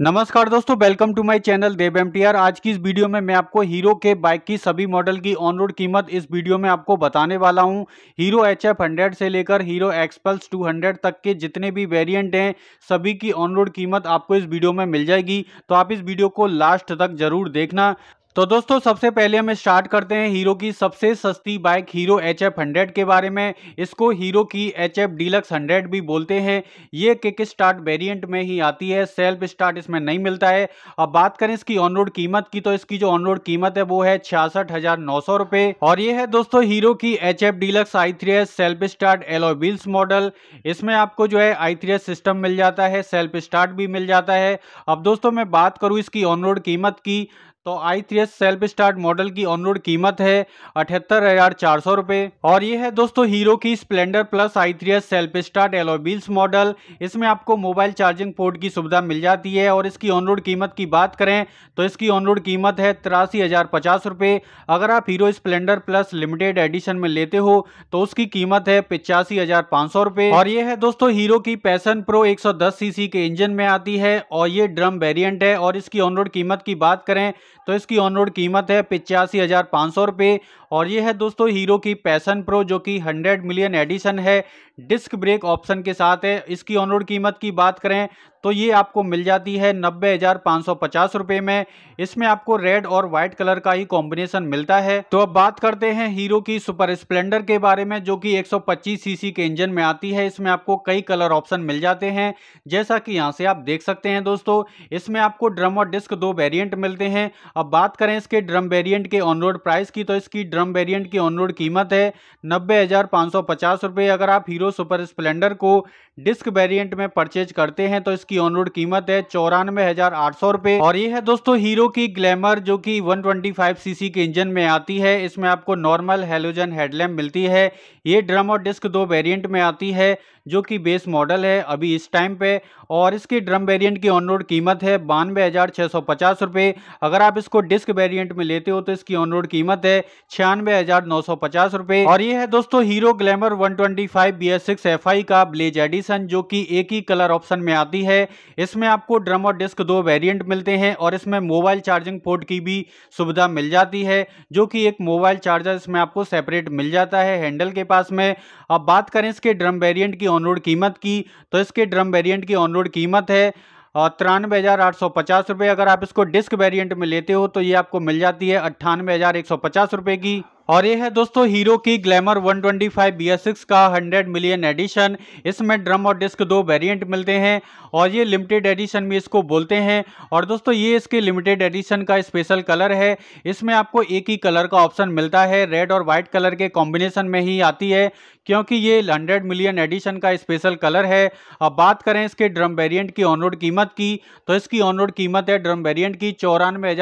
नमस्कार दोस्तों welcome to my channel Dev M आज की इस वीडियो में मैं आपको हीरो के बाइक की सभी मॉडल की ऑन रोड कीमत इस वीडियो में आपको बताने वाला हूँ। हीरो एच एफ़ हंड्रेड से लेकर हीरो एक्सपल्स 200 तक के जितने भी वेरिएंट हैं, सभी की ऑन रोड कीमत आपको इस वीडियो में मिल जाएगी। तो आप इस वीडियो को लास्ट तक ज़रूर देखना। तो दोस्तों, सबसे पहले हम स्टार्ट करते हैं हीरो की सबसे सस्ती bike Hero H F hundred के बारे में। इसको हीरो की एच एफ़ डीलक्स हंड्रेड भी बोलते हैं। ये किक स्टार्ट वेरिएंट में ही आती है सेल्फ स्टार्ट इसमें नहीं मिलता है। अब बात करें इसकी ऑन रोड कीमत की तो इसकी जो ऑन रोड कीमत है वो है छियासठ हज़ार नौ सौ और ये है दोस्तों हीरो की H F deluxe I three S self start alloy wheels model इसमें आपको जो है आई थ्री एस सिस्टम मिल जाता है सेल्फ स्टार्ट भी मिल जाता है। अब दोस्तों मैं बात करूँ इसकी ऑन रोड कीमत की तो I three S self start model की ऑन रोड कीमत है अठहत्तर हज़ार चार सौ रुपए। और ये है दोस्तों हीरो की Splendor plus I three S self start alloy wheels model इसमें आपको मोबाइल चार्जिंग पोर्ट की सुविधा मिल जाती है। और इसकी ऑन रोड कीमत की बात करें तो इसकी ऑन रोड कीमत है तिरासी हज़ार पचास रुपए। अगर आप Hero Splendor plus limited edition में लेते हो तो उसकी कीमत है पिचासी हज़ार पाँच सौ रुपए। और ये है दोस्तों हीरो की पैसन प्रो एक सौ दस सीसी के इंजन में आती है। और ये ड्रम वेरियंट है। और इसकी ऑन रोड कीमत की बात करें तो इसकी ऑन रोड कीमत है पिचासी हज़ार पाँच सौ रुपये और ये है दोस्तों हीरो की पैसन प्रो, जो कि 100 मिलियन एडिशन है। डिस्क ब्रेक ऑप्शन के साथ है। इसकी ऑन रोड कीमत की बात करें तो ये आपको मिल जाती है नब्बे हज़ार पाँच सौ पचास रुपये में। इसमें आपको रेड और व्हाइट कलर का ही कॉम्बिनेशन मिलता है। तो अब बात करते हैं हीरो की सुपर स्प्लेंडर के बारे में, जो कि 125 सीसी के इंजन में आती है। इसमें आपको कई कलर ऑप्शन मिल जाते हैं। जैसा कि यहाँ से आप देख सकते हैं दोस्तों, इसमें आपको ड्रम और डिस्क दो वेरियंट मिलते हैं। अब बात करें इसके ड्रम वेरियंट के ऑन रोड प्राइस की तो इसकी ड्रम वेरिएंट की ऑन रोड कीमत है नब्बे हज़ार पाँच सौ पचास रुपये। अगर आप हीरो सुपर स्प्लेंडर को डिस्क वेरिएंट में परचेज करते हैं तो इसकी ऑन रोड कीमत है चौरानवे हज़ार आठ सौ रुपये। और ये है दोस्तों हीरो की ग्लैमर, जो कि 125 सीसी के इंजन में आती है। इसमें आपको नॉर्मल हेलोजन हेडलैम्प मिलती है। ये ड्रम और डिस्क दो वेरिएंट में आती है, जो कि बेस मॉडल है अभी इस टाइम पे। और इसकी ड्रम वेरिएंट की ऑन रोड कीमत है बानवे हज़ार छः सौ पचास रुपये। अगर आप इसको डिस्क वेरिएंट में लेते हो तो इसकी ऑन रोड कीमत है छियानवे हज़ार नौ सौ पचास रुपये और ये है दोस्तों Hero Glamour one twenty five B S six F I का ब्लेज एडिशन जो कि एक ही कलर ऑप्शन में आती है। इसमें आपको ड्रम और डिस्क दो वेरियंट मिलते हैं और इसमें मोबाइल चार्जिंग पोर्ट की भी सुविधा मिल जाती है, जो कि एक मोबाइल चार्जर इसमें आपको सेपरेट मिल जाता है हैंडल के पास में। अब बात करें इसके ड्रम वेरियंट की ऑन रोड कीमत की तो इसके ड्रम वेरियंट की ऑन रोड कीमत है तिरानवे हज़ार आठ सौ पचास रुपये। अगर आप इसको डिस्क वेरिएंट में लेते हो तो ये आपको मिल जाती है अट्ठानवे हज़ार एक सौ पचास रुपये की। और ये है दोस्तों हीरो की ग्लैमर 125 BS6 का 100 मिलियन एडिशन। इसमें ड्रम और डिस्क दो वेरिएंट मिलते हैं और ये लिमिटेड एडिशन भी इसको बोलते हैं। और दोस्तों ये इसके लिमिटेड एडिशन का स्पेशल कलर है। इसमें आपको एक ही कलर का ऑप्शन मिलता है। रेड और व्हाइट कलर के कॉम्बिनेशन में ही आती है, क्योंकि ये 100 मिलियन एडिशन का स्पेशल कलर है। अब बात करें इसके ड्रम वेरियंट की ऑन रोड कीमत की तो इसकी ऑन रोड कीमत है ड्रम वेरियंट की चौरानवे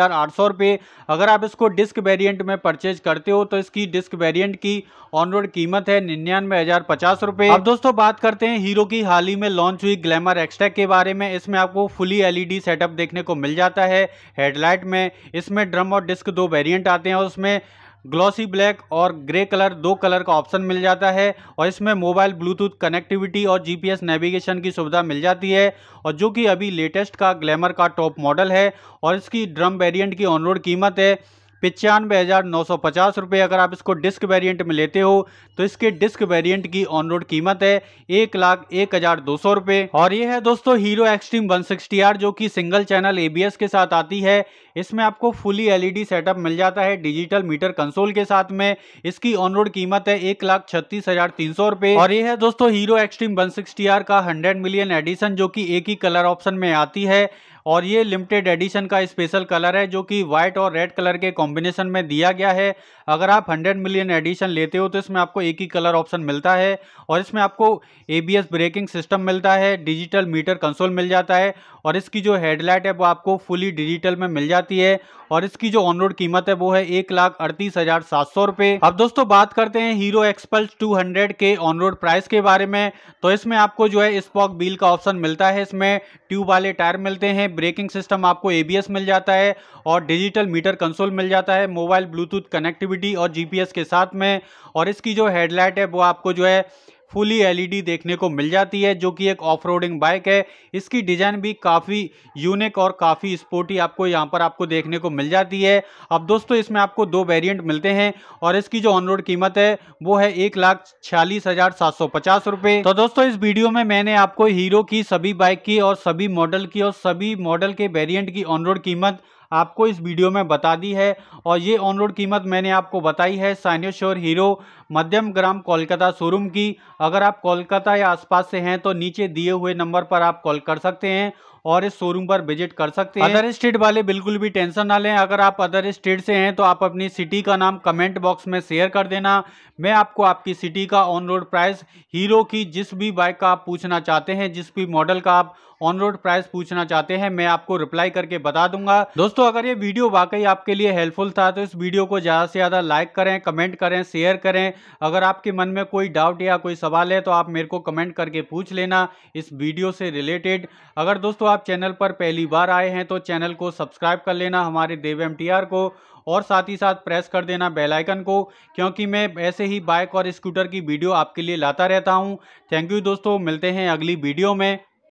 अगर आप इसको डिस्क वेरियंट में परचेज करते हो तो इसकी डिस्क वेरिएंट की ऑन रोड कीमत है निन्यानवे हज़ार पचास रुपये अब दोस्तों बात करते हैं हीरो की। हाल ही में लॉन्च हुई ग्लैमर एक्सटेक के बारे में। इसमें आपको फुली एलईडी सेटअप देखने को मिल जाता है हेडलाइट में। इसमें ड्रम और डिस्क दो वेरियंट आते हैं उसमें ग्लॉसी ब्लैक और ग्रे कलर दो कलर का ऑप्शन मिल जाता है और इसमें मोबाइल ब्लूटूथ कनेक्टिविटी और जीपीएस नेविगेशन की सुविधा मिल जाती है और जो कि अभी लेटेस्ट का ग्लैमर का टॉप मॉडल है और इसकी ड्रम वेरिएंट की ऑन रोड कीमत है पचानवे हज़ार नौ सौ पचास रुपये। अगर आप इसको डिस्क वेरिएंट में लेते हो तो इसके डिस्क वेरिएंट की ऑन रोड कीमत है एक लाख एक हज़ार दो सौ रुपये। और ये है दोस्तों Hero Xtreme one sixty R जो कि सिंगल चैनल एबीएस के साथ आती है। इसमें आपको फुली एलईडी सेटअप मिल जाता है डिजिटल मीटर कंसोल के साथ में। इसकी ऑन रोड कीमत है एक लाख छत्तीस हज़ार तीन सौ रुपये। और ये है दोस्तों Hero Xtreme one sixty R का हंड्रेड मिलियन एडिशन जो कि एक ही कलर ऑप्शन में आती है। और ये लिमिटेड एडिशन का स्पेशल कलर है, जो कि व्हाइट और रेड कलर के कॉम्बिनेशन में दिया गया है। अगर आप 100 मिलियन एडिशन लेते हो तो इसमें आपको एक ही कलर ऑप्शन मिलता है और इसमें आपको एबीएस ब्रेकिंग सिस्टम मिलता है डिजिटल मीटर कंसोल मिल जाता है और इसकी जो हेडलाइट है, वो आपको फुली डिजिटल में मिल जाती है और इसकी जो ऑन रोड कीमत है, वो है एक लाख अड़तीस हज़ार सात सौ रुपए। अब दोस्तों, बात करते हैं हीरो एक्सपल्स 200 के ऑन रोड प्राइस के बारे में। तो इसमें आपको जो है स्पॉक बिल का ऑप्शन मिलता है, इसमें ट्यूब वाले टायर मिलते हैं ब्रेकिंग सिस्टम आपको एबीएस मिल जाता है और डिजिटल मीटर कंसोल मिल जाता है, मोबाइल ब्लूटूथ कनेक्टिविटी और जीपीएस के साथ में। और इसकी जो हेडलाइट है, वो आपको जो है फुली एलईडी देखने को मिल जाती है, जो कि एक ऑफ़ बाइक है। इसकी डिज़ाइन भी काफ़ी यूनिक और काफ़ी स्पोर्टी आपको यहाँ पर आपको देखने को मिल जाती है। अब दोस्तों, इसमें आपको दो वेरिएंट मिलते हैं और इसकी जो ऑन रोड कीमत है, वो है एक लाख छियालीस हज़ार सात सौ पचास रुपए। तो दोस्तों, इस वीडियो में मैंने आपको हीरो की, सभी बाइक की और सभी मॉडल की और सभी मॉडल के वेरिएंट की ऑन रोड कीमत आपको इस वीडियो में बता दी है। और ये ऑन रोड कीमत मैंने आपको बताई है साइनोश्योर हीरो। मध्यम ग्राम कोलकाता शोरूम की। अगर आप कोलकाता या आसपास से हैं तो नीचे दिए हुए नंबर पर आप कॉल कर सकते हैं और इस शोरूम पर विज़िट कर सकते हैं। अदर स्टेट वाले बिल्कुल भी टेंशन ना लें। अगर आप अदर स्टेट से हैं तो आप अपनी सिटी का नाम कमेंट बॉक्स में शेयर कर देना। मैं आपको आपकी सिटी का ऑन रोड प्राइस, हीरो की जिस भी बाइक का आप पूछना चाहते हैं, जिस भी मॉडल का आप ऑन रोड प्राइस पूछना चाहते हैं, मैं आपको रिप्लाई करके बता दूँगा। दोस्तों, अगर ये वीडियो वाकई आपके लिए हेल्पफुल था तो इस वीडियो को ज़्यादा से ज़्यादा लाइक करें, कमेंट करें, शेयर करें। अगर आपके मन में कोई डाउट या कोई सवाल है तो आप मेरे को कमेंट करके पूछ लेना इस वीडियो से रिलेटेड अगर दोस्तों आप चैनल पर पहली बार आए हैं तो चैनल को सब्सक्राइब कर लेना, हमारे देव एमटीआर को, और साथ ही साथ प्रेस कर देना बेल आइकन को, क्योंकि मैं ऐसे ही बाइक और स्कूटर की वीडियो आपके लिए लाता रहता हूँ। थैंक यू दोस्तों, मिलते हैं अगली वीडियो में।